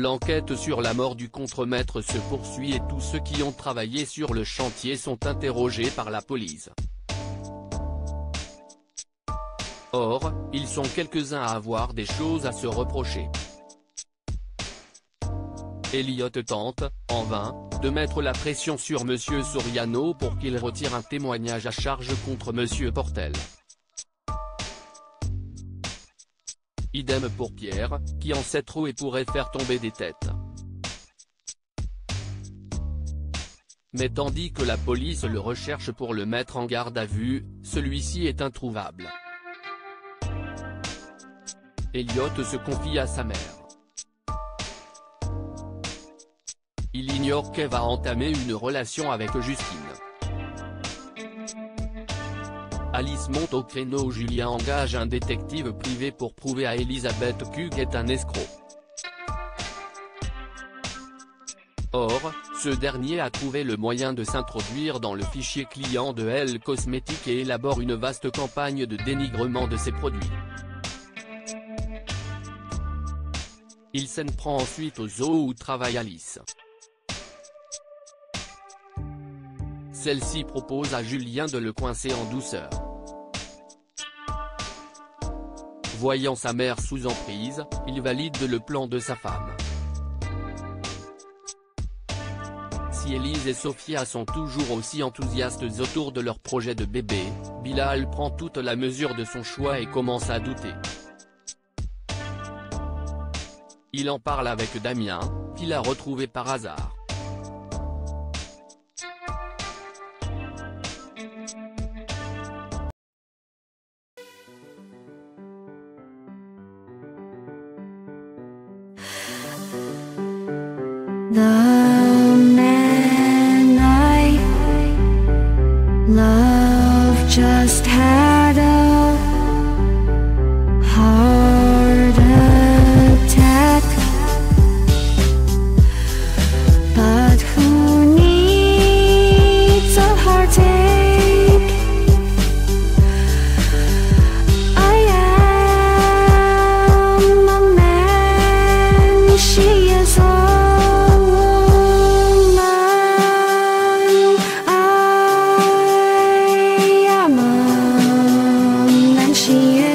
L'enquête sur la mort du contremaître se poursuit et tous ceux qui ont travaillé sur le chantier sont interrogés par la police. Or, ils sont quelques-uns à avoir des choses à se reprocher. Elliot tente, en vain, de mettre la pression sur Monsieur Soriano pour qu'il retire un témoignage à charge contre Monsieur Portel. Idem pour Pierre, qui en sait trop et pourrait faire tomber des têtes. Mais tandis que la police le recherche pour le mettre en garde à vue, celui-ci est introuvable. Elliot se confie à sa mère. Il ignore qu'elle va entamer une relation avec Justine. Alice monte au créneau Julien engage un détective privé pour prouver à Elisabeth Kug est un escroc. Or, ce dernier a trouvé le moyen de s'introduire dans le fichier client de L Cosmétique et élabore une vaste campagne de dénigrement de ses produits. Il s'en prend ensuite au zoo où travaille Alice. Celle-ci propose à Julien de le coincer en douceur. Voyant sa mère sous emprise, il valide le plan de sa femme. Si Elise et Sophia sont toujours aussi enthousiastes autour de leur projet de bébé, Bilal prend toute la mesure de son choix et commence à douter. Il en parle avec Damien, qu'il a retrouvé par hasard. The man I love just had she.